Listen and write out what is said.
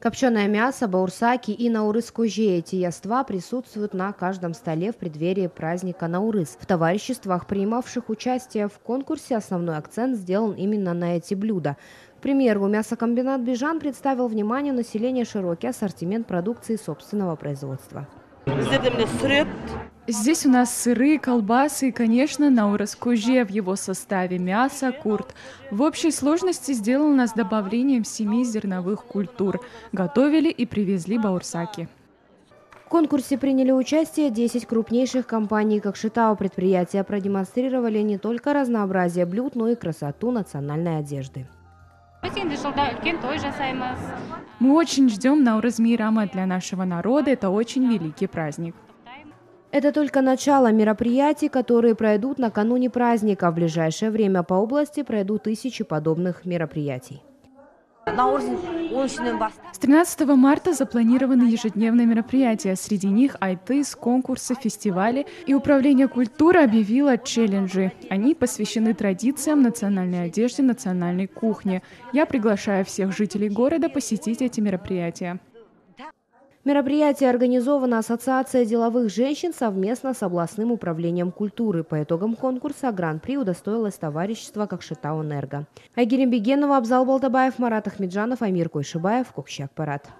Копченое мясо, баурсаки и наурыз-кужи – эти яства присутствуют на каждом столе в преддверии праздника Наурыз. В товариществах, принимавших участие в конкурсе, основной акцент сделан именно на эти блюда. К примеру, мясокомбинат «Бижан» представил вниманию населения широкий ассортимент продукции собственного производства. Здесь у нас сыры, колбасы и, конечно, наурас куже в его составе мясо, курт. В общей сложности сделано с добавлением семи зерновых культур. Готовили и привезли баурсаки. В конкурсе приняли участие 10 крупнейших компаний Кокшетау. Предприятия продемонстрировали не только разнообразие блюд, но и красоту национальной одежды. Мы очень ждем Наурыз Мейрама для нашего народа. Это очень великий праздник. Это только начало мероприятий, которые пройдут накануне праздника. В ближайшее время по области пройдут тысячи подобных мероприятий. С 13 марта запланированы ежедневные мероприятия. Среди них айтыс, конкурсы, фестивали. И Управление культуры объявило челленджи. Они посвящены традициям, национальной одежде, национальной кухне. Я приглашаю всех жителей города посетить эти мероприятия. Мероприятие организовано Ассоциацией деловых женщин совместно с областным управлением культуры. По итогам конкурса Гран-при удостоилось товарищество Кокшетау-Энерго. Айгерим Бегенова, Абзал Балтабаев, Марат Ахмеджанов, Амир Койшибаев, Кокщак Парад.